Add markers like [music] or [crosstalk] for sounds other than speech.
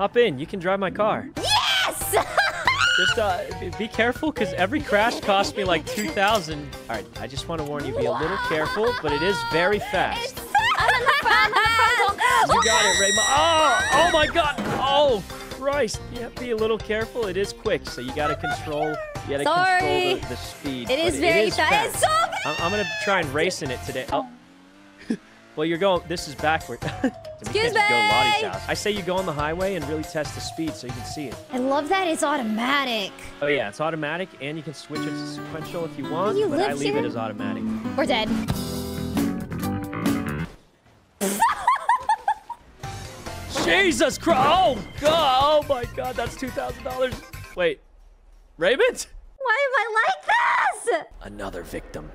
hop in. You can drive my car. Yes! [laughs] Just uh, be- careful, because every crash cost me like 2,000. All right, I just want to warn you, be a little careful, but it is very fast. I'm in the front. I'm in the front. You got it, Raymond. Oh, oh my God. Oh, Christ. Yeah, be a little careful. It is quick, so you got to control. You got to Sorry. control the, the speed. It is very is fast. It's so fast. I'm, I'm gonna try and race in it today. Oh. Well, you're going. This is backward. [laughs] Excuse can't just go to Lottie's me. I say you go on the highway and really test the speed so you can see it. I love that it's automatic. Oh yeah, it's automatic, and you can switch it to sequential if you want. You but I leave here? it as automatic. We're dead. [laughs] Jesus Christ! Oh God! Oh my God! That's two thousand dollars. Wait, Raymond? Why am I like this? Another victim.